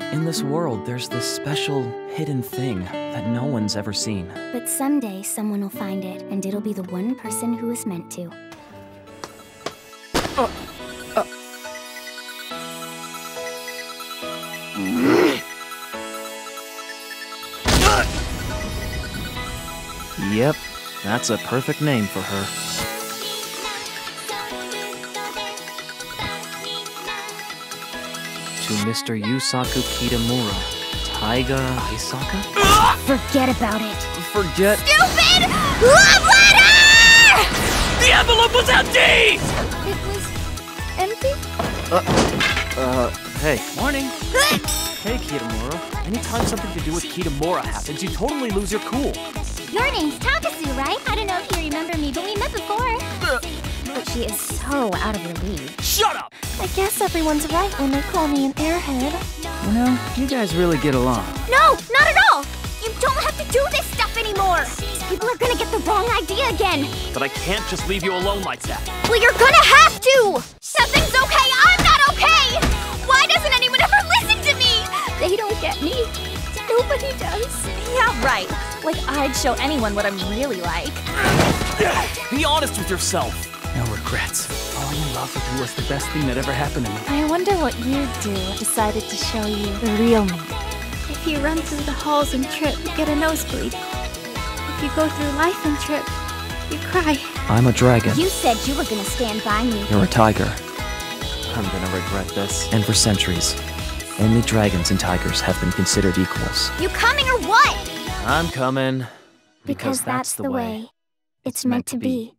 In this world, there's this special, hidden thing that no one's ever seen. But someday someone will find it, and it'll be the one person who is meant to. Yep, that's a perfect name for her. To Mr. Yusaku Kitamura, Taiga Aisaka? Forget about it. Forget. Stupid! Love letter! The envelope was empty! It was empty? Uh, uh, hey. Morning. Hey, Kitamura. Anytime something to do with Kitamura happens, you totally lose your cool. Your name's Takasu, right? I don't know if you remember me, but we met before. But she is so out of your league. Shut up! I guess everyone's right when they call me an airhead. You know, you guys really get along. No, not at all! You don't have to do this stuff anymore! These people are gonna get the wrong idea again! But I can't just leave you alone like that. Well, you're gonna have to! Something's okay, I'm not okay! Why doesn't anyone ever listen to me? They don't get me. Nobody does. Yeah, right. Like I'd show anyone what I'm really like. Be honest with yourself. No regrets. Falling in love with you was the best thing that ever happened to me. I wonder what you'd do if I decided to show you the real me. If you run through the halls and trip, you get a nosebleed. If you go through life and trip, you cry. I'm a dragon. You said you were gonna stand by me. You're a tiger. I'm gonna regret this. And for centuries, only dragons and tigers have been considered equals. You coming or what? I'm coming. Because that's the way it's meant to be.